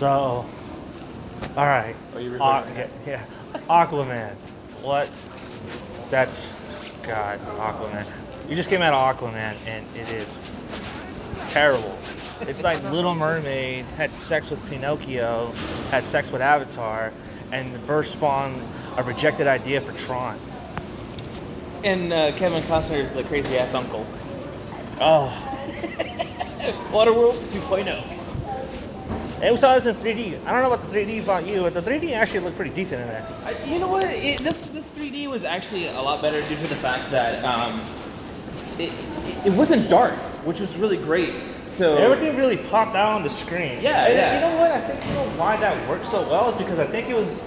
So, all right. Are you Aqu- yeah, yeah. Aquaman. What? That's God, Aquaman. You just came out of Aquaman, and it is terrible. It's like Little Mermaid had sex with Pinocchio, had sex with Avatar, and the birth spawned a rejected idea for Tron. And uh, Kevin Costner is the crazy ass uncle. Oh, Waterworld oh. 2.0. and we saw this in 3D. I don't know about the 3D about you, but the 3D actually looked pretty decent in there. I, you know what? It, this this 3D was actually a lot better due to the fact that um, it, it wasn't dark, which was really great. So Everything really popped out on the screen. Yeah, And yeah. You know what? I think you know why that worked so well is because I think it was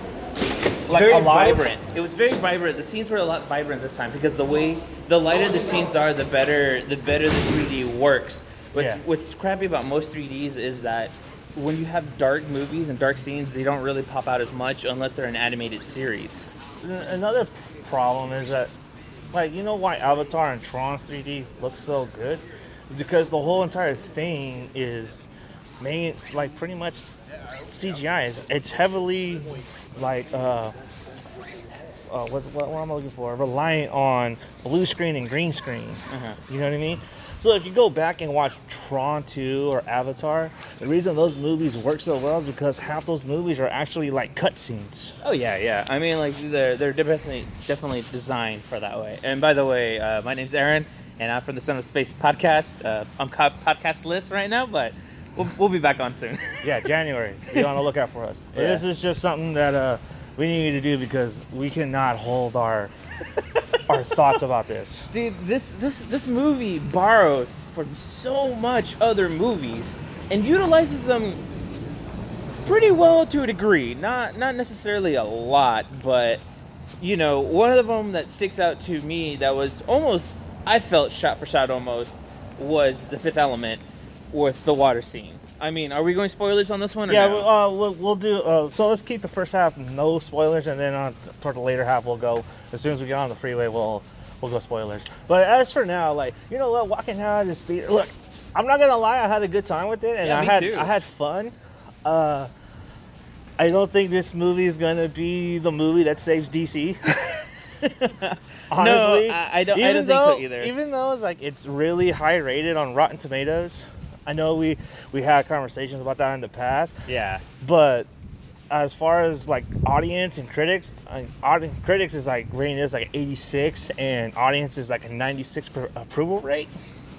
like very vibrant. It was very vibrant. The scenes were a lot vibrant this time because the way the lighter the scenes are, the better the better the 3D works. What's Yeah. what's crappy about most 3Ds is that when you have dark movies and dark scenes, they don't really pop out as much unless they're an animated series. Another problem is that, like, you know why Avatar and Tron's 3D look so good? Because the whole entire thing is made like pretty much CGI. It's, it's heavily like uh, uh what, what what am I looking for? Reliant on blue screen and green screen. You know what I mean? So if you go back and watch Tron 2 or Avatar, the reason those movies work so well is because half those movies are actually like cutscenes. Oh yeah, yeah. I mean, like they're they're definitely definitely designed for that way. And by the way, uh, my name's Aaron, and I'm from the Cinema Space podcast. Uh, I'm co- podcast list right now, but we'll, we'll be back on soon. Yeah, January. Be on the lookout for us. Yeah. This is just something that uh, we need you to do because we cannot hold our our thoughts about this. Dude, this this this movie borrows from so much other movies and utilizes them pretty well to a degree. Not not necessarily a lot, but you know, one of them that sticks out to me that was almost I felt shot for shot almost was the Fifth Element with the water scene. I mean, are we going spoilers on this one? Or Yeah, no? we'll, uh, we'll, we'll do. Uh, so let's keep the first half no spoilers, and then on toward the later half we'll go. As soon as we get on the freeway, we'll we'll go spoilers. But as for now, like you know what, walking out of this theater, look, I'm not gonna lie, I had a good time with it, and Yeah, I had too. I had fun. Uh, I don't think this movie is gonna be the movie that saves DC. Honestly, I- I don't- I Even don't think so though- either. Even though like it's really high rated on Rotten Tomatoes, I know we we had conversations about that in the past, yeah. but as far as like audience and critics, I, audi- critics is like rating this like 86, and audience is like a 96 per approval rate.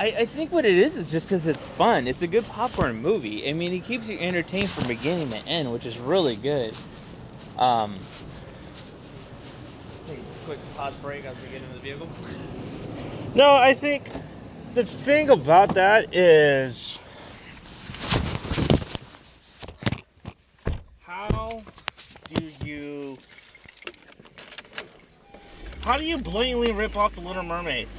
I, I think what it is is just because it's fun. It's a good popcorn movie. I mean, it keeps you entertained from beginning to end, which is really good. Um, hey, quick pause break as we get into the vehicle. No, I think the thing about that is how do you how do you blatantly rip off the Little Mermaid?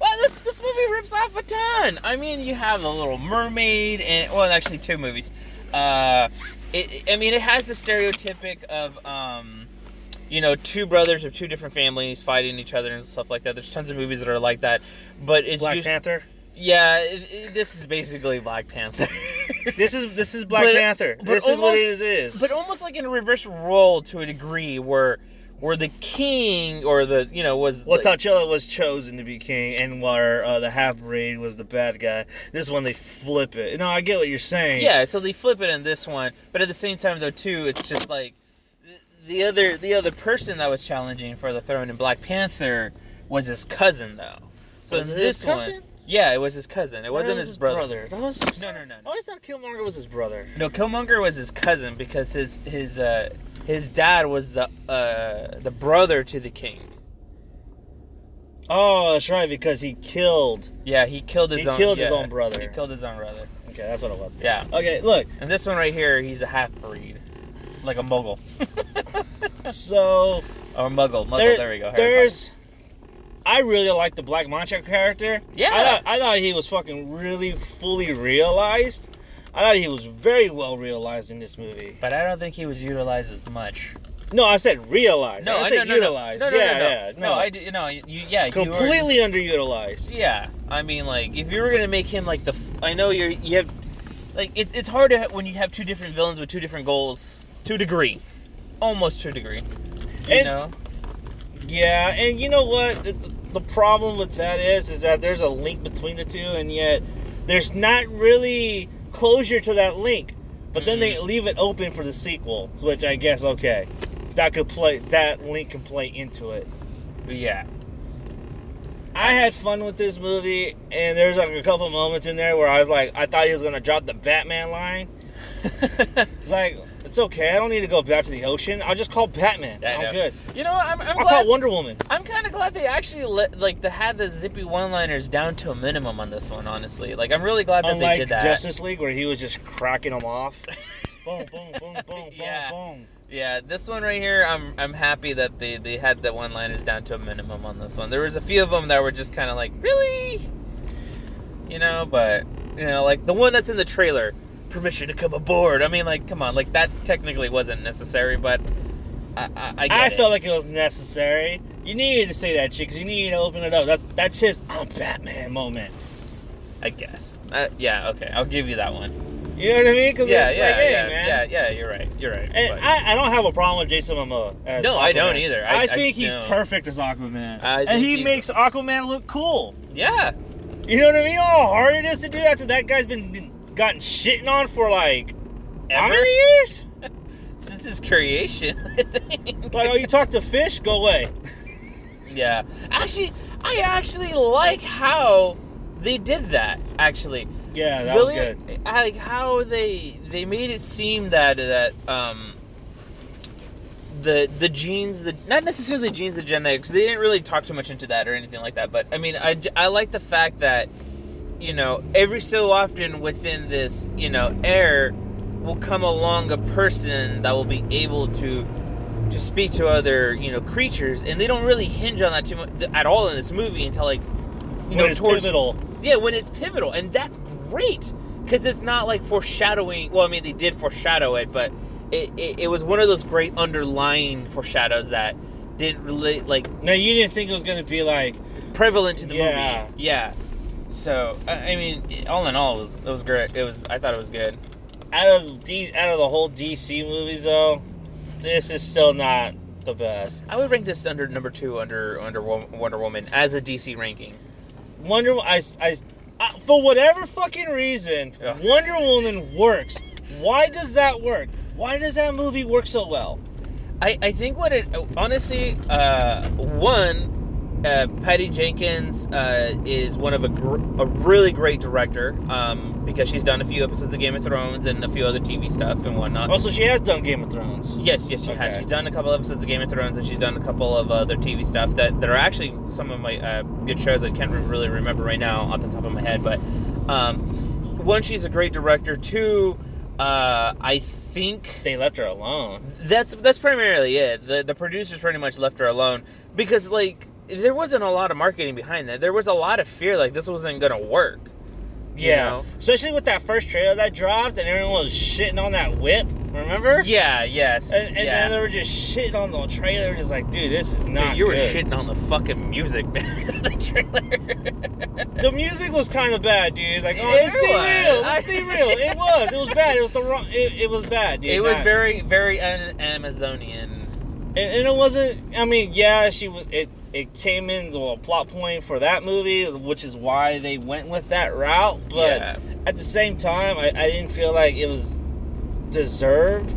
Well, this this movie rips off a ton. I mean, you have the Little Mermaid, and well, actually, two movies. Uh, it, I mean, it has the stereotypic of um, you know, two brothers of two different families fighting each other and stuff like that. There's tons of movies that are like that, but it's Black just Panther. yeah. It, it, this is basically Black Panther. This is this is Black But- Panther. but This is what it is. but almost like in a reverse role to a degree, where where the king or the you know was Well, like- T'Challa was chosen to be king, and where uh, the half breed was the bad guy. This one they flip it. No, I get what you're saying. Yeah, so they flip it in this one, but at the same time though too, it's just like the other the other person that was challenging for the throne in Black Panther was his cousin though. So Was in it his this one, cousin? yeah, it was his cousin. It wasn't was his, brother. That was No, no, no, no. I always thought Killmonger was his brother. No, Killmonger was his cousin because his his uh his dad was the uh the brother to the king. Oh, that's right, because he killed. Yeah, he killed his own He own. killed his own brother. He killed his own brother. Okay, that's what it was. Yeah. Okay, look. And this one right here, he's a half breed, like a mogul. So or Muggle. Muggle. there- there we go. Harry there's. I really like the Black Manta character. Yeah. I thought, I thought he was fucking really fully realized. I thought he was very well realized in this movie. But I don't think he was utilized as much. No, I said realized. No, I I said no, no, utilized. No, no, yeah, no, no, yeah. no. I do, no, you, yeah, you were- completely underutilized. yeah, I mean, like if you were gonna make him like the, f- I know you're you have like it's it's hard to when you have two different villains with two different goals to a degree, almost to a degree. You And- know, Yeah, and you know what? The, the problem with that is, is that there's a link between the two, and yet there's not really closure to that link. But then they mm-hmm. leave it open for the sequel, which I guess okay, that could play that link can play into it. yeah. I had fun with this movie, and there's like a couple moments in there where I was like, I thought he was gonna drop the Batman line. It's like it's okay. I don't need to go back to the ocean. I'll just call Batman. Know. I'm good. You know, what? I'm, I'm I'll glad. call Wonder Woman. I'm kind of glad they actually let, like they had the zippy one-liners down to a minimum on this one. Honestly, like I'm really glad that they did that. Justice League, where he was just cracking them off. boom, boom, boom, boom, Yeah. boom, boom. Yeah, this one right here, I'm I'm happy that they they had the one-liners down to a minimum on this one. There was a few of them that were just kind of like, really, you know, but you know, like the one that's in the trailer, permission to come aboard. I mean, like, come on, like that technically wasn't necessary, but I I, I, I felt like it was necessary. You needed to say that shit because you needed to open it up. That's that's his I'm Batman moment. I guess. Uh, yeah, okay, I'll give you that one. You know what I mean? Because Yeah, it's yeah, like, hey, yeah, man. yeah, yeah. You're right. You're right. And I, I don't have a problem with Jason Momoa. No, I don't either. I- I, think he's perfect as Aquaman, and he makes Aquaman look cool. yeah, You know what I mean? How hard it is to do after that guy's been, been gotten shitting on for like how many years? since his creation, I think. Like, oh, you talk to fish? Go away. Yeah. Actually, I actually like how they did that. Actually, Yeah, that really, was good. I like how they they made it seem that that um the the genes the not necessarily the genes the genetics they didn't really talk too much into that or anything like that but i mean i, j- I like the fact that you know every so often within this you know air will come along a person that will be able to to speak to other you know creatures and they don't really hinge on that too much at all in this movie until like you When know it's towards pivotal. yeah, when it's pivotal, and that's great because it's not like foreshadowing. Well, I mean, they did foreshadow it, but it, it, it was one of those great underlying foreshadows that didn't relate like Now you didn't think it was gonna be like prevalent to the Yeah. movie. Yeah. So I mean, all in all, it was it was great. It was I thought it was good. out of D, out of the whole DC movies though, this is still not the best. I would rank this under number two under under Wonder Woman as a DC ranking. Wonder I, I, I for whatever fucking reason, Yeah. Wonder Woman works. Why does that work? Why does that movie work so well? I, I think what it honestly uh, one uh, Patty Jenkins uh, is one of a, gr- a really great director um, because she's done a few episodes of Game of Thrones and a few other TV stuff and whatnot. Also, she has done Game of Thrones. Yes, yes, she has. She's done a couple episodes of Game of Thrones, and she's done a couple of other TV stuff that, that are actually some of my uh, good shows. I can't really remember right now off the top of my head, but um, one, she's a great director. Two, uh, I think They left her alone. that's that's primarily it. The the producers pretty much left her alone because like there wasn't a lot of marketing behind that. There was a lot of fear like this wasn't gonna work. you Yeah, know? especially with that first trailer that dropped, and everyone was shitting on that whip. Remember? Yeah. Yes. And, and yeah. then they were just shitting on the trailer, just like, dude, this is not. Dude, you were shitting on the fucking music, man. the trailer. The music was kind of bad, dude. Like, oh, let's be real. Let's be real. It was. It was bad. It was the wrong. It, it was bad, dude. it was Not- very, very un- Amazonian. and, and it wasn't. I mean, yeah, she was. It it came into a plot point for that movie, which is why they went with that route. But Yeah. at the same time, I, I didn't feel like it was deserved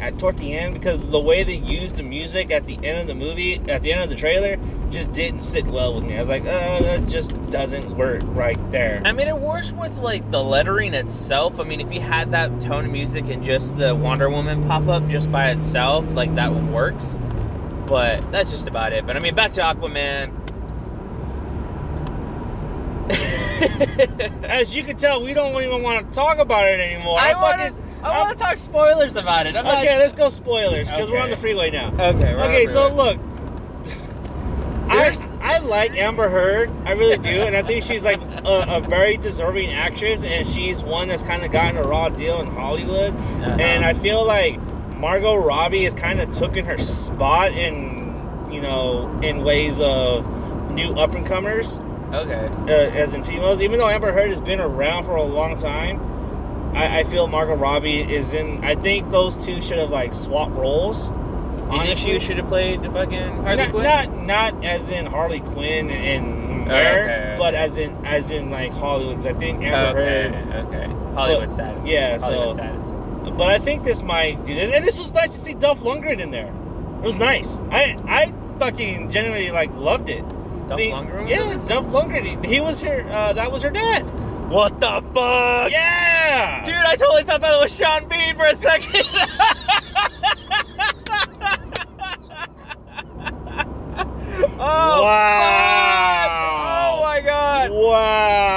at toward the end because the way they used the music at the end of the movie, at the end of the trailer, just didn't sit well with me. I was like, oh, that just doesn't work right there. I mean, it works with like the lettering itself. I mean, if you had that tone of music and just the Wonder Woman pop up just by itself, like that works. But that's just about it. But I mean, back to Aquaman. As you can tell, we don't even want to talk about it anymore. I want fucking- to. I want to talk spoilers about it. I'm not- Okay, let's go spoilers because we're on the freeway now. Okay. Okay, so freeway. look, I, I like Amber Heard, I really do, and I think she's like a, a very deserving actress, and she's one that's kind of gotten a raw deal in Hollywood, Uh-huh. and I feel like Margot Robbie has kind of taken her spot in, you know, in ways of new up and comers Okay. uh, as in females, even though Amber Heard has been around for a long time, I, I feel Margot Robbie is in. I think those two should have like swapped roles. You think she should have played the fucking Harley not, Quinn? not not as in Harley Quinn and Oh, her, okay. but as in as in like Hollywood. Because I think Amber okay, Heard. okay. Hollywood But- status. yeah, Hollywood so- status. But I think this might do this, and this was nice to see Dolph Lundgren in there. It was nice. I I fucking genuinely like loved it. Dolph See, Lundgren yeah? Dolph Lundgren. He, he was her. Uh, that was her dad. What the fuck? Yeah, Dude, I totally thought that was Sean Bean for a second. oh, Wow. fuck. Oh my god. Wow.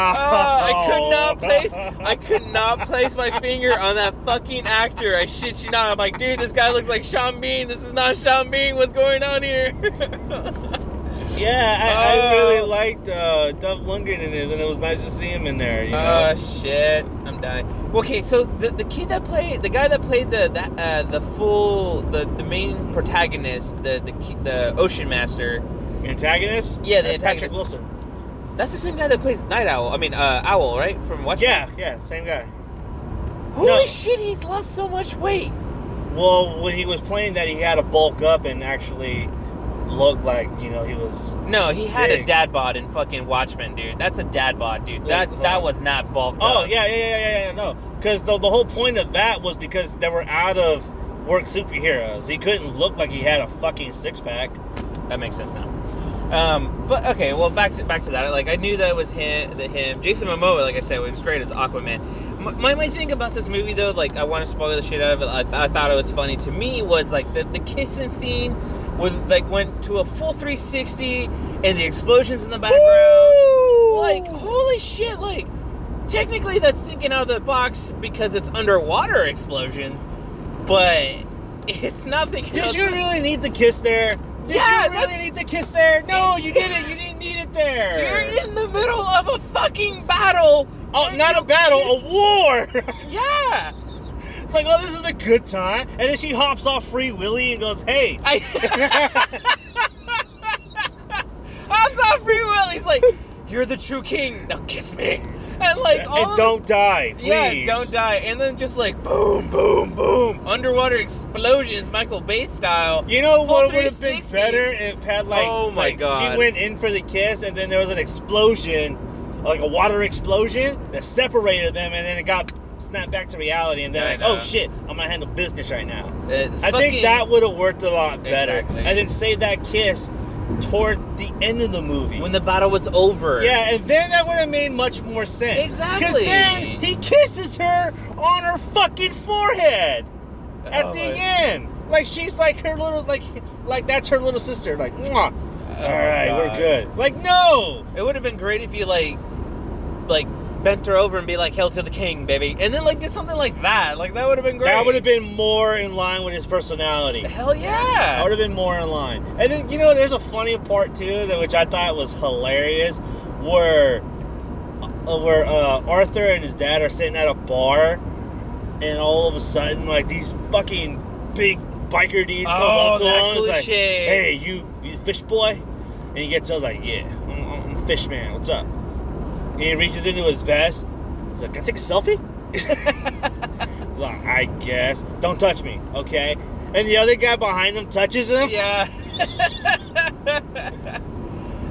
I could not place I could not place my finger on that fucking actor. I shit you not. I'm like, dude, this guy looks like Sean Bean. This is not Sean Bean. What's going on here? Yeah, I, I Oh. really liked uh, Dolph Lundgren in this, and it was nice to see him in there. You know? Oh shit, I'm dying. Okay, so the, the kid that played the guy that played the that uh, the full the, the main protagonist the the the Ocean Master. antagonist. Yeah, the That's Patrick antagonist. Wilson. That's the same guy that plays Nite Owl. I mean, uh, Owl, right? From Watchmen. Yeah, yeah, same guy. Holy No. shit, he's lost so much weight. Well, when he was playing that, he had to bulk up and actually look like you know he was. No, he had a dad bod in fucking Watchmen, dude. That's a dad bod, dude. That Like, that was not bulked Oh up. yeah, yeah, yeah, yeah, yeah. No, because the the whole point of that was because they were out of work superheroes. He couldn't look like he had a fucking six pack. That makes sense now. Um, but okay, well back to back to that. Like I knew that was him. The him. Jason Momoa, like I said, was great as Aquaman. My, my, my thing about this movie though, like I want to spoil the shit out of it. I, th- I thought it was funny to me was like the the kissing scene with like went to a full 360 and the explosions in the background. Like holy shit! Like technically that's thinking out of the box because it's underwater explosions, but it's nothing. Did you really need the kiss there? Did Yeah, you really need to kiss there? No, you didn't. You didn't need it there. You're in the middle of a fucking battle. Oh, not a battle, kiss- a war. Yeah. it's like, oh, this is a good time, and then she hops off Free Willy and goes, "Hey, I. Hops off free will. He's like, "You're the true king. Now kiss me." And like, all and don't die, please." Yeah, don't die. And then just like boom, boom, boom, underwater explosions, Michael Bay style. You know what would have been better if had like, Oh my like God. she went in for the kiss and then there was an explosion, like a water explosion that separated them, and then it got snapped back to reality, and then like, oh shit, I'm gonna handle business right now. I think that would have worked a lot better, Exactly. and then save that kiss toward the end of the movie. when the battle was over. yeah, and then that would have made much more sense. Exactly. Because then he kisses her on her fucking forehead at Oh, the my- end. Like she's like her little like like that's her little sister. Like, Mwah. Oh, all right, we're good. Like, no. It would have been great if you like, like bent her over and be like, "Hail to the king, baby," and then like did something like that. Like that would have been great. That would have been more in line with his personality. Hell yeah, That would have been more in line. And then you know, there's a funny part too, that which I thought was hilarious, where uh, where uh, Arthur and his dad are sitting at a bar, and all of a sudden, like these fucking big biker dudes come Oh, up to him. It's like, hey, you, you fish boy? And he gets, I was like, yeah, I'm, I'm a fish man. What's up? He reaches into his vest. He's like, can I take a selfie? He's like, I guess. Don't touch me, okay? And the other guy behind him touches him. Yeah.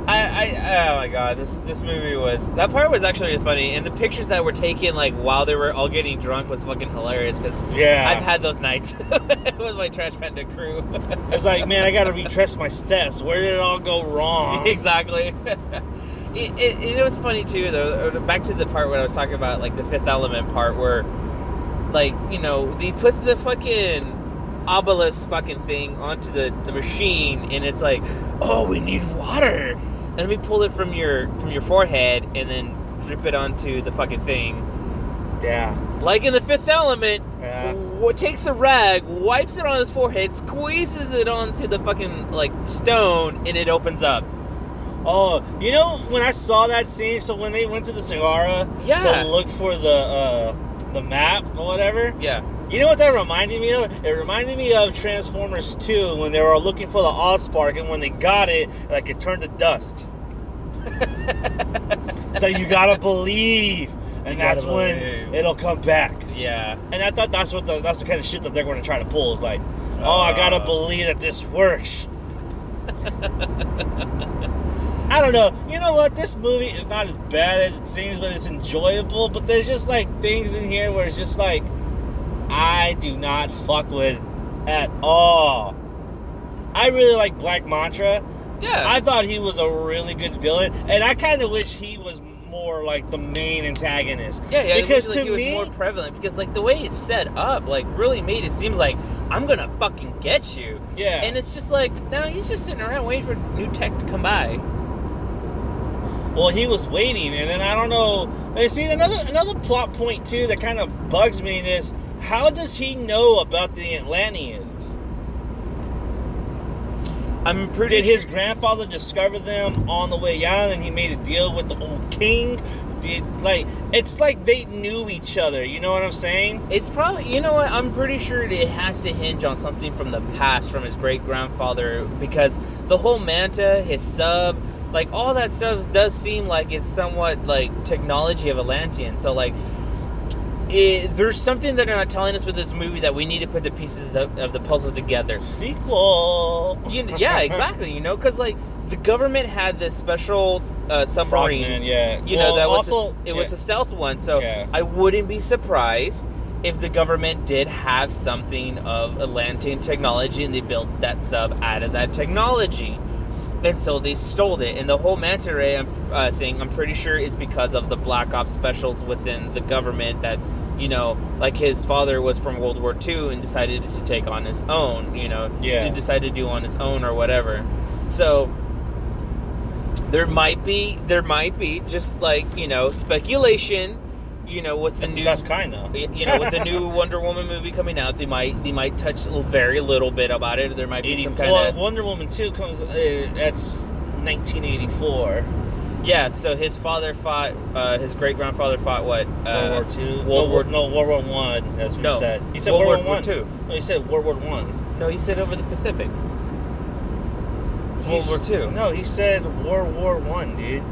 I, I, oh my god, this this movie was that part was actually funny, and the pictures that were taken like while they were all getting drunk was fucking hilarious because Yeah. I've had those nights with my Trash Panda crew. It's like, man, I gotta retrace my steps. Where did it all go wrong? exactly. It, it, it was funny too, though. Back to the part where I was talking about, like the Fifth Element part, where, like, you know, they put the fucking obelisk fucking thing onto the, the machine, and it's like, oh, we need water, and let me pull it from your from your forehead, and then drip it onto the fucking thing. Yeah. Like in the Fifth Element, Yeah. what takes a rag, wipes it on his forehead, squeezes it onto the fucking like stone, and it opens up. Oh, you know when I saw that scene, so when they went to the Sahara Yeah. to look for the uh, the map or whatever, Yeah. you know what that reminded me of? It reminded me of Transformers 2 when they were looking for the Allspark and when they got it, like it turned to dust. so you gotta believe, and You that's when believe. it'll come back. Yeah. And I thought that's what the that's the kind of shit that they're going to try to pull. Is like, oh, I gotta Uh. believe that this works. I don't know. You know what? This movie is not as bad as it seems, but it's enjoyable. But there's just like things in here where it's just like, I do not fuck with at all. I really like Black Manta. Yeah. I thought he was a really good villain, and I kind of wish he was more like the main antagonist. Yeah, yeah. Because to like it me, was more prevalent because like the way it's set up, like really made it seem like I'm gonna fucking get you. Yeah. And it's just like no, he's just sitting around waiting for new tech to come by. well, he was waiting, and then I don't know. And see, another another plot point too that kind of bugs me is how does he know about the Atlanteans? I'm pretty. Did his sure- grandfather discover them on the way out, and he made a deal with the old king? Did like it's like they knew each other? You know what I'm saying? It's probably you know what I'm pretty sure it has to hinge on something from the past from his great grandfather because the whole manta, his sub, like all that stuff does seem like it's somewhat like technology of Atlantean. So like. It, there's something that they're not telling us with this movie that we need to put the pieces of, of the puzzle together. Sequel. You, yeah, exactly. You know, because like the government had this special uh, submarine. Frogman, yeah. You Well, know that was also- a, it was a stealth one, so Yeah. I wouldn't be surprised if the government did have something of Atlantean technology and they built that sub out of that technology. And so they stole it, and the whole manta ray uh, thing, I'm pretty sure, is because of the black ops specials within the government that, you know, like his father was from World War II and decided to take on his own, you know, Yeah. to decide to do on his own or whatever. So there might be, there might be just like you know speculation, you know, with the That's the new best kind, though. you know, with the new Wonder Woman movie coming out, they might they might touch a very little bit about it. There might be 80, some kind well, of Wonder Woman 2 comes, uh, that's 1984. yeah. So his father fought, uh, his great grandfather fought what? World Uh, War Two. World no, War no, World War One. as what No. said. He said World World, War War One. Two. No, he said World War One. No, he said over the Pacific. It's World He's- War Two. No, he said World War One, dude.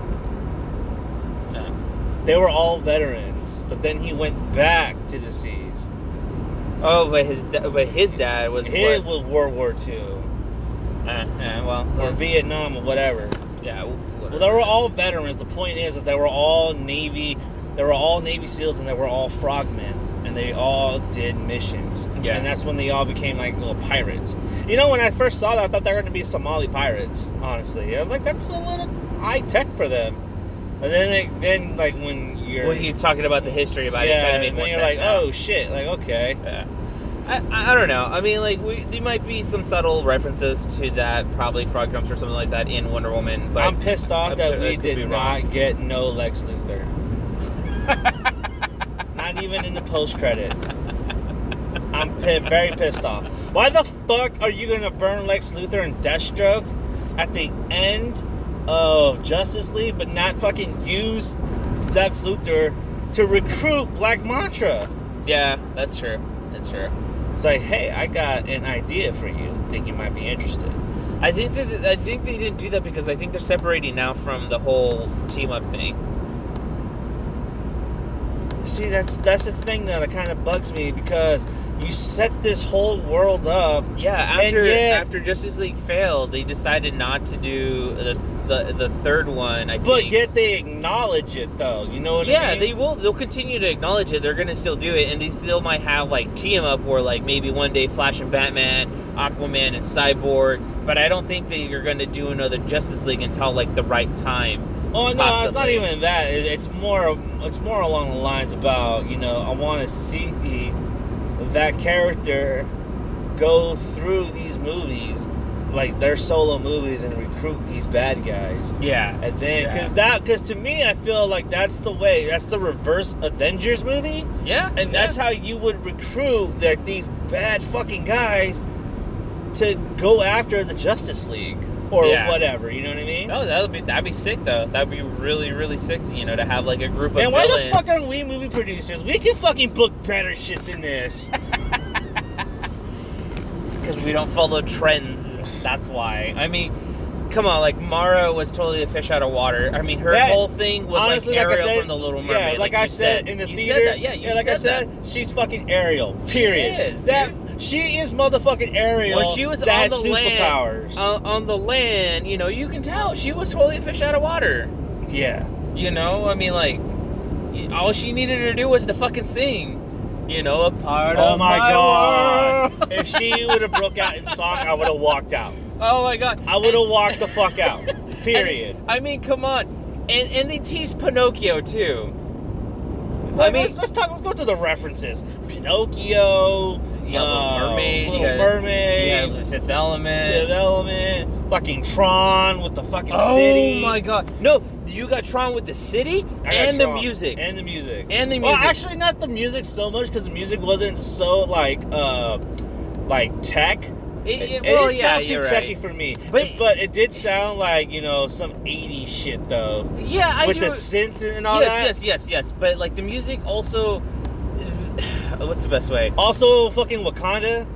No. They were all veterans, but then he went back to the seas. Oh, but his da- but his dad was His what? was World War Two Uh, uh, well, or Vietnam or whatever. yeah. Well, they were all veterans. The point is that they were all Navy. They were all Navy SEALs, and they were all frogmen, and they all did missions. Yeah. And that's when they all became like little pirates. You know, when I first saw that, I thought they were going to be Somali pirates. Honestly, I was like, that's a little high tech for them. And then, they, then like when you're, when he's talking about the history about it, yeah, it kind of and then you're like, now. oh shit, like okay. Yeah. I, I don't know. I mean, like, we, there might be some subtle references to that, probably frog jumps or something like that in Wonder Woman. But I'm pissed off that we did wrong. not get no Lex Luthor. Not even in the post credit. I'm very pissed off. Why the fuck are you gonna burn Lex Luthor and Deathstroke at the end of Justice League, but not fucking use Lex Luthor to recruit Black Manta? Yeah, that's true. That's true. It's like, hey, I got an idea for you. Think you might be interested? I think that I think they didn't do that because I think they're separating now from the whole team up thing. See, that's that's the thing that kind of bugs me because you set this whole world up. Yeah, And after yet- after Justice League failed, they decided not to do the the, the third one. I But think. yet they acknowledge it, though. You know what yeah, I mean? they will. They'll continue to acknowledge it. They're gonna still do it, and they still might have like team up where like maybe one day Flash and Batman, Aquaman and Cyborg. But I don't think that you're gonna do another Justice League until like the right time. Oh no, it's not even that. It- It's more. It's more along the lines about you know I want to see that character go through these movies, like their solo movies, and recruit these bad guys. Yeah, And then, Yeah. because that, because to me, I feel like that's the way. That's the reverse Avengers movie. yeah, And that's how you would recruit like these bad fucking guys to go after the Justice League or Yeah. whatever. You know what I mean? No, that'd be that'd be sick though. That'd be really really sick. You know, to have like a group of And why villains. the fuck aren't we movie producers? We can fucking book better shit than this. Because we don't follow trends. That's why. I mean, come on, like Mara was totally a fish out of water. I mean, her That- whole thing was Honestly, like like, Ariel I said, from the Little Mermaid. Yeah, like, I you said, in the you theater. Said that. Yeah, you like said I said, that. she's fucking Ariel. Period. is, that dude. She is motherfucking Ariel. When she was that on the superpowers. land, uh, on the land, you know, you can tell she was totally a fish out of water. yeah. You know, I mean, like, all she needed to do was to fucking sing. You know, a part of Oh of my, god! world. if she would have broke out in song, I would have walked out. oh my god! I would have walked the fuck out. Period. I mean, come on, and and they teased Pinocchio too. Like, mean- let's, let's talk. Let's go to the references. Pinocchio. You got Little Mermaid. Little you got, Mermaid. You got Fifth Element. Fifth Element. Fucking Tron with the fucking oh city. Oh my god! No, you got Tron with the city and the music. And the music. And the music. Well, actually, not the music so much because the music wasn't so like, uh, like tech. It- It, it- it well, didn't yeah, too techy right. for me. But- But, but it did sound like you know some '80s shit though, yeah, I with do. the synth and all yes, that. Yes, yes, yes, yes. But like the music also. What's the best way? Also, fucking Wakanda.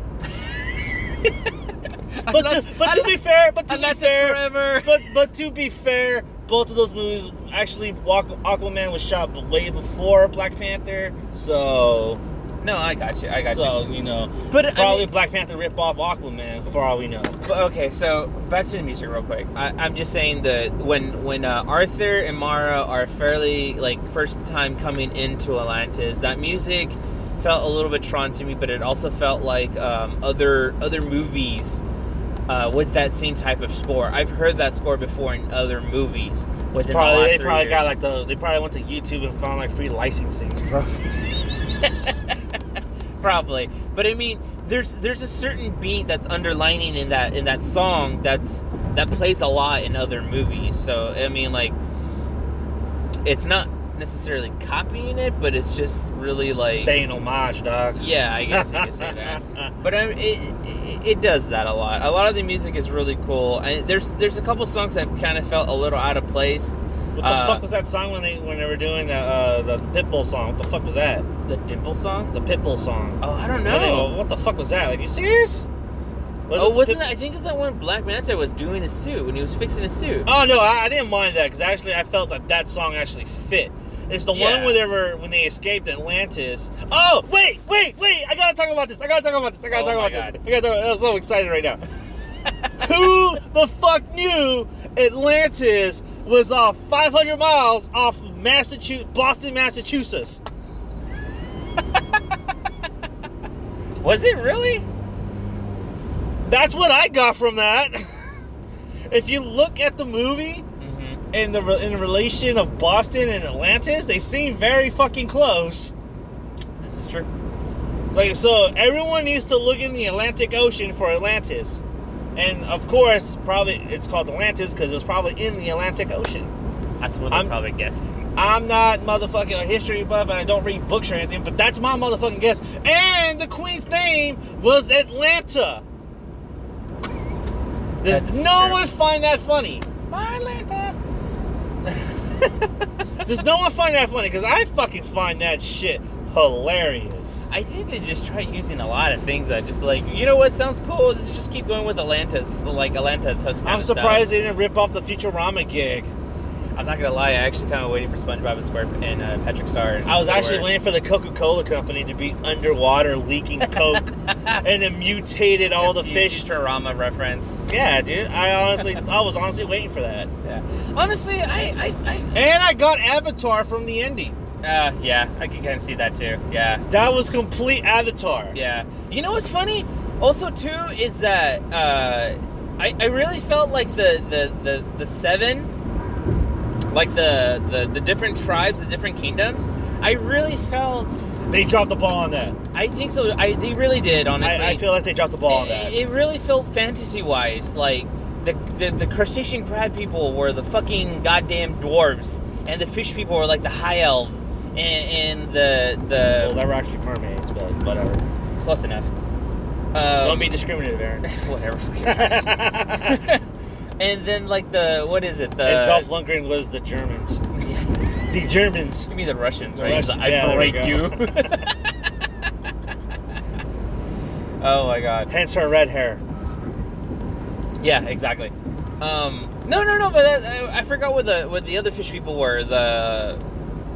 But to, but to be fair, but to be fair, forever. but but to be fair, both of those movies actually Aquaman was shot way before Black Panther, so No, I got you. I got so you. you know But I probably mean- Black Panther rip off Aquaman for all we know. But, okay, so back to the music real quick. I, I'm just saying that when when uh, Arthur and Mara are fairly like first time coming into Atlantis, that music felt a little bit Tron to me, but it also felt like um, other other movies uh, with that same type of score. I've heard that score before in other movies. Within the Probably last they probably got like the they probably went to YouTube and found like free licensing. probably but i mean there's there's a certain beat that's underlining in that in that song that's that plays a lot in other movies so i mean like it's not necessarily copying it but it's just really like Paying homage, dog. yeah i guess you could say that but I, it, it it does that a lot a lot of the music is really cool and there's there's a couple songs that kind of felt a little out of place What the Uh, fuck was that song when they when they were doing the uh, the Pitbull song? What the fuck was that? the dimple song The Pitbull song. oh i don't know go, what the fuck was that? Like, you serious? Was oh, wasn't that? I think it's that when Black Manta was doing his suit when he was fixing his suit. Oh no, I, I didn't mind that because actually I felt that that song actually fit. It's the Yeah. one where they were when they escaped Atlantis. Oh wait, wait, wait! I gotta talk about this. I gotta talk about this. I gotta Oh talk about God. this. I gotta. Talk, I'm so excited right now. Who the fuck knew Atlantis was off 500 miles off Massachusetts, Boston, Massachusetts? Was it really? That's what I got from that. if you look at the movie Mm-hmm. the in the relation of Boston and Atlantis, they seem very fucking close. This is true. Like so, everyone needs to look in the Atlantic Ocean for Atlantis, and of course, probably it's called Atlantis because it's probably in the Atlantic Ocean. That's what I'm- probably guessing. I'm not motherfucking a history buff, and I don't read books or anything, but that's my motherfucking guess. And the queen's name was Atlanta. Does no one find that funny? My Atlanta. Does no one find that funny? Because I fucking find that shit hilarious. I think they just try using a lot of things I just like you know what sounds cool. Let's just keep going with Atlantis, like Atlanta. Kind I'm surprised they didn't rip off the Futurama gig. I'm not gonna lie. I actually kind of waiting for SpongeBob and Square and uh, Patrick Star. and I was actually waiting for the Coca Cola company to be underwater leaking Coke and then mutated all the fish. Futurama reference. Yeah, dude. I honestly, I was honestly waiting for that. Yeah. Honestly, I, I, I And I got Avatar from the ending. uh, yeah, I can kind of see that too. Yeah. That was complete Avatar. Yeah. You know what's funny? Also, too, is that uh, I, I really felt like the, the, the, the seven, like the, the, the different tribes, the different kingdoms, I really felt. They dropped the ball on that. I think so. I they really did. Honestly, I, I feel like they dropped the ball on that. It, it really felt fantasy wise. Like the, the the crustacean crab people were the fucking goddamn dwarves, and the fish people were like the high elves, and, and the well, they were actually mermaids, but whatever. close enough. Um, Don't be discriminative, Aaron. whatever. and then like the what is it? The and Dolph Lundgren was the Germans. The Germans. Give me the Russians, right? He's Russians, yeah, I we break you. oh my god. Hence her red hair. Yeah, exactly. Um, no, no, no. But that, I, I forgot what the what the other fish people were. The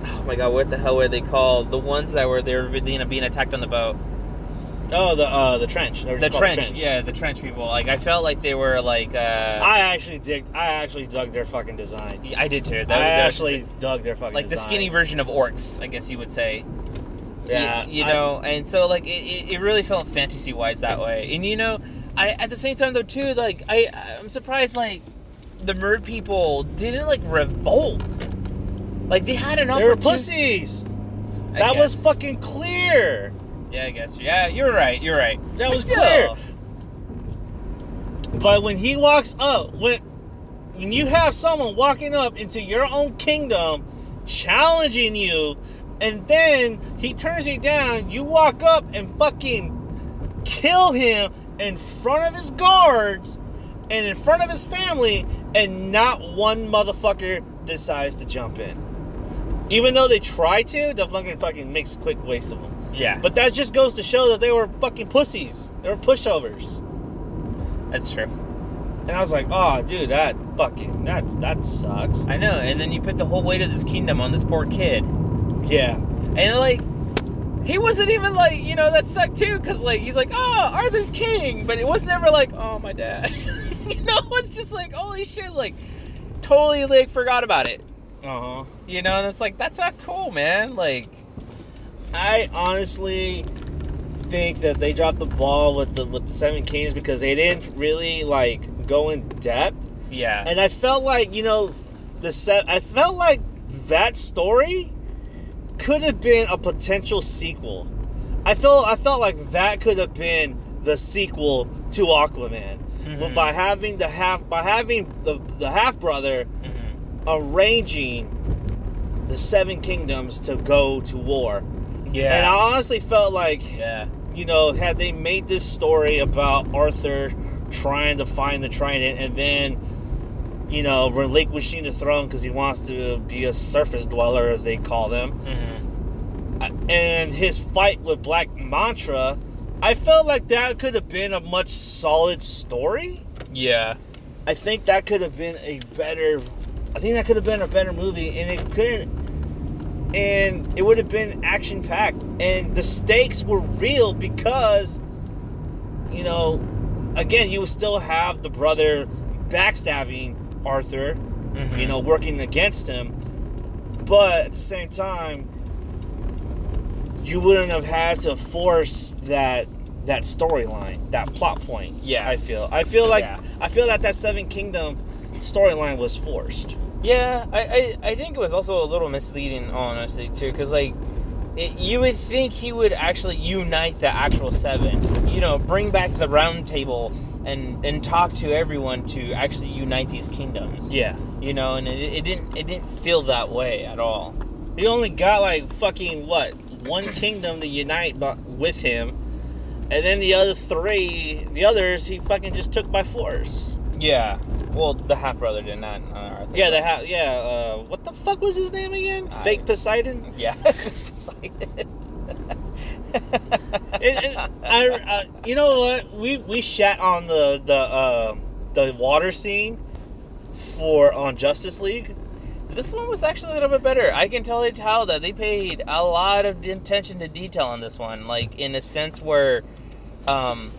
oh my god, what the hell were they called? The ones that were they were being, being attacked on the boat. Oh, the uh, the trench. They were The trench, yeah, the trench people. Like I felt like they were like. Uh, I actually dig. I actually dug their fucking design. I did too. That, I actually dug their fucking like the skinny version of orcs, I guess you would say. Yeah, you, you I- know, and so like it, it, really felt fantasy wise that way. And you know, I at the same time though too, like I I'm surprised like the bird people didn't like revolt. Like they had an They were pussies. I That was fucking clear. Yeah, I guess. Yeah, you're right. You're right. That But was still, clear. But when he walks up, when when you have someone walking up into your own kingdom, challenging you, and then he turns you down, you walk up and fucking kill him in front of his guards and in front of his family, and not one motherfucker decides to jump in. Even though they try to, the fucking fucking makes quick waste of them. Yeah, But that just goes to show that they were fucking pussies. They were pushovers. that's true. And I was like, oh, dude, that fucking that that sucks. I know. And then you put the whole weight of this kingdom on this poor kid. Yeah, And like, he wasn't even like, you know, that sucked too, because like, he's like, oh, Arthur's king. But it was never like, oh, my dad. you know, it's just like, holy shit, like, totally like forgot about it. uh huh. You know, and it's like, that's not cool, man. Like, I honestly think that they dropped the ball with the with the Seven Kings because they didn't really like go in depth, yeah. and I felt like you know the set. I felt like that story could have been a potential sequel. I felt I felt like that could have been the sequel to Aquaman. But Mhm. by having the half by having the the half brother Mhm. arranging the seven kingdoms to go to war. Yeah. And I honestly felt like, yeah. you know, had they made this story about Arthur trying to find the trident and then, you know, relinquishing the throne because he wants to be a surface dweller, as they call them, hmm and his fight with Black Manta, I felt like that could have been a much solid story. Yeah. I think that could have been a better. I think that could have been a better movie, and it couldn't. And it would have been action packed, and the stakes were real because, you know, again, you would still have the brother backstabbing Arthur, Mhm. you know, working against him, but at the same time, you wouldn't have had to force that that storyline, that plot point. Yeah. I feel. I feel like Yeah. I feel that that Seven Kingdom storyline was forced. Yeah, I, I, I think it was also a little misleading, honestly, too, because like, it, you would think he would actually unite the actual seven, you know, bring back the round table and and talk to everyone to actually unite these kingdoms. Yeah. you know, and it, it didn't it didn't feel that way at all. He only got like fucking what one kingdom to unite with him, and then the other three, the others, he fucking just took by force. Yeah, well, the half brother did not. Uh, Yeah, they have. Yeah, uh, what the fuck was his name again? I- Fake Poseidon. yeah. It- it- I, uh, you know what? We we shat on the the uh, the water scene for on Justice League. This one was actually a little bit better. I can totally tell that they paid a lot of attention to detail on this one, like in a sense where, um,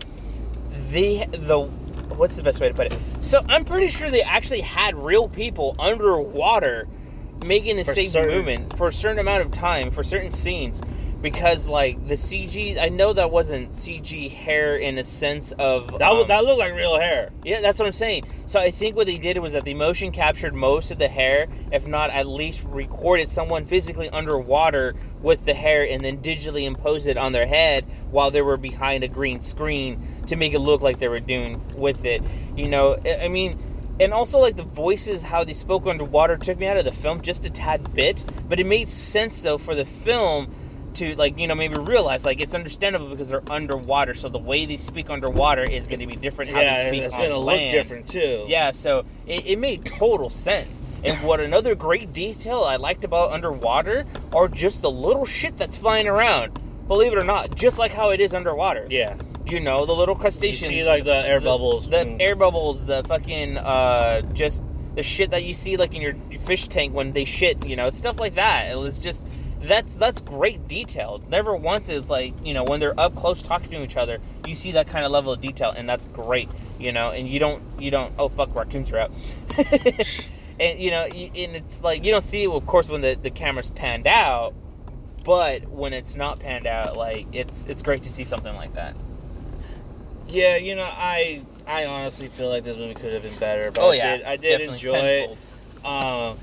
they the what's the best way to put it? So I'm pretty sure they actually had real people underwater making the For same certain- movement for a certain amount of time for certain scenes. Because like the CG, I know that wasn't CG hair in a sense of That um, that looked like real hair. yeah, that's what I'm saying. So I think what they did was that the motion captured most of the hair, if not at least recorded someone physically underwater with the hair and then digitally imposed it on their head while they were behind a green screen to make it look like they were doing with it. You know, I I mean, and also like the voices, how they spoke underwater took me out of the film just a tad bit, but it made sense though for the film to like you know maybe realize like it's understandable because they're underwater so the way they speak underwater is going to be different how yeah, they speak it's gonna look different too. yeah so it, it made total sense and what another great detail i liked about underwater are just the little shit that's flying around believe it or not just like how it is underwater yeah. You know, the little You crustaceans. see like the air bubbles. the air bubbles, the fucking uh, just the shit that you see like in your, your fish tank when they shit, you know, stuff like that. It was just that's that's great detail. Never once is like you know when they're up close talking to each other, you see that kind of level of detail, and that's great. You know, and you don't you don't oh fuck raccoons are out. and you know, and it's like you don't see it, of course, when the the camera's panned out, but when it's not panned out, like it's it's great to see something like that. Yeah, you know, I I honestly feel like this movie could have been better, but oh I did, I did enjoy tenfold. it. Um,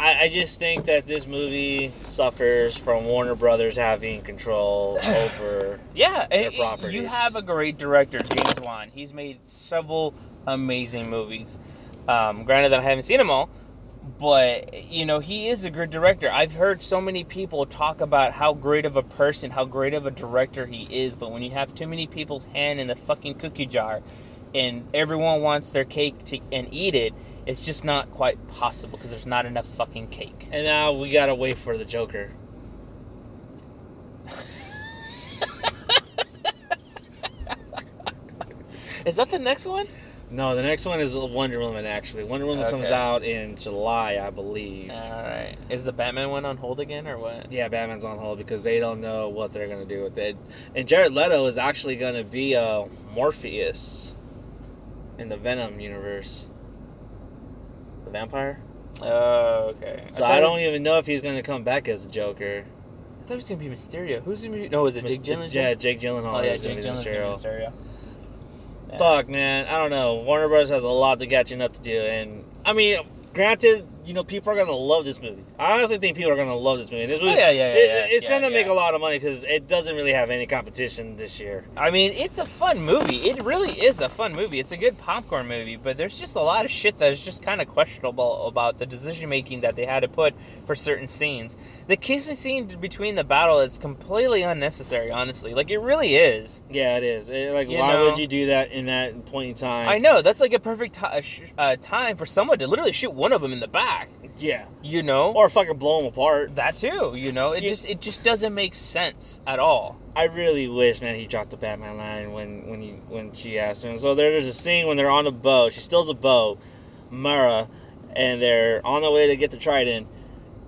I, I just think that this movie suffers from Warner Brothers having control over. Yeah, their properties. you have a great director, James Wan. He's made several amazing movies. Um, granted that I haven't seen them all, but you know he is a good director. I've heard so many people talk about how great of a person, how great of a director he is. But when you have too many people's hand in the fucking cookie jar, and everyone wants their cake to and eat it, it's just not quite possible because there's not enough fucking cake. And now we gotta wait for the Joker. Is that the next one? No, the next one is Wonder Woman. Actually, Wonder Woman comes out in July, I believe. All right. Is the Batman one on hold again or what? Yeah, Batman's on hold because they don't know what they're gonna do with it. And Jared Leto is actually gonna be uh, Morbius in the Venom universe. The vampire. Oh, okay. So thought I, don't was- even know if he's gonna come back as a Joker. I thought it was gonna be Mysterio. Who's gonna be? No, is it Jake Gyllenhaal? Yeah, Jake Gyllenhaal Oh yeah, is Jake Gyllenhaal. Mysterio. Mysterio. Yeah. Fuck, man. I don't know. Warner Bros. has a lot to catching up to do, and I mean, granted, you know, people are gonna love this movie. I honestly think people are gonna love this movie. This movie, Oh, yeah, yeah, yeah, it- yeah, it's yeah, gonna make a lot of money because it doesn't really have any competition this year. I mean, it's a fun movie. It really is a fun movie. It's a good popcorn movie, but there's just a lot of shit that is just kind of questionable about the decision making that they had to put for certain scenes. The kissing scene between the battle is completely unnecessary, honestly. Like, it really is. Yeah, it is. It- like, You why know? would you do that in that point in time? I know. That's like a perfect uh, sh- uh, time for someone to literally shoot one of them in the back. Yeah, You know? or fucking blow them apart. that too, you know? It You- just it just doesn't make sense at all. I really wish, man, he dropped the Batman line when when he when she asked him. So there's a scene when they're on a boat. She steals a boat, Mara, and they're on the way to get the Trident.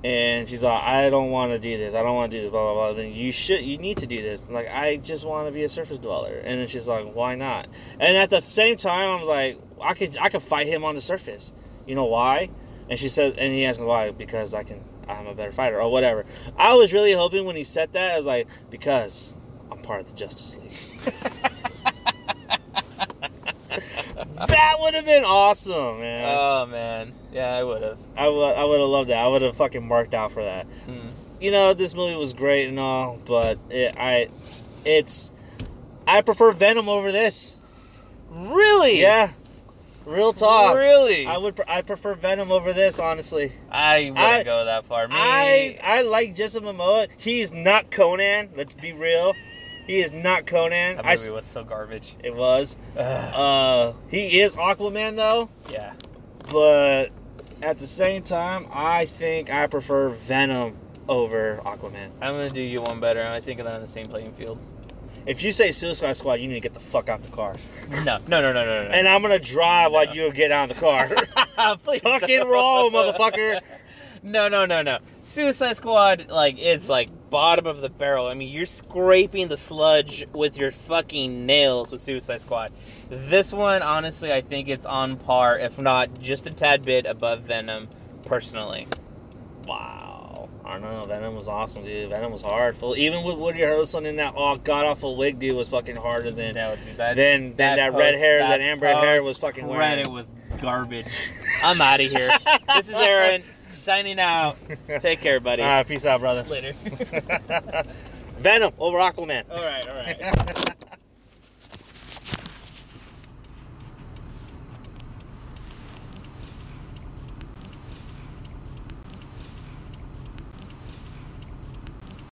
And she's like, I don't want to do this. I don't want to do this. Blah blah blah. Then you should. You need to do this. Like I just want to be a surface dweller. And then she's like, Why not? And at the same time, I'm like, I could I could fight him on the surface. You know why? And she says, and he asked me why because I can. I'm a better fighter or whatever. I was really hoping when he said that, I was like, because I'm part of the Justice League. that would have been awesome, man. Oh man, yeah, I would have. I would I would have loved that. I would have fucking marked out for that. Hmm. You know, this movie was great and all, but it, I, it's, I prefer Venom over this. Really? Yeah, real talk. Really? I would. I prefer Venom over this, honestly. I wouldn't I- go that far. Me, I I like Jason Momoa. He's not Conan. Let's be real. He is not Conan. that I movie s- was so garbage. it was. Uh, he is Aquaman though, yeah. but at the same time, I think I prefer Venom over Aquaman. I'm gonna do you one better. I think they're on the same playing field. If you say Suicide Squad, you need to get the fuck out the car, No, no, no, no, no, no. and I'm gonna drive while you get out of the car. Please Tuck and roll, motherfucker. No, no, no, no. Suicide Squad, like it's like bottom of the barrel. I mean, you're scraping the sludge with your fucking nails with Suicide Squad. This one, honestly, I think it's on par, if not just a tad bit above Venom. Personally, Wow. I don't know. Venom was awesome, dude. Venom was hard. Full, even with Woody Harrelson in that oh, god awful wig, dude, was fucking harder than no, dude, that Then- then that red hair, that amber hair was fucking wearing. was garbage. I'm out of here. this is Aaron signing out. Take care, buddy. All right, peace out, brother. Later. Venom over Aquaman. all right, all right.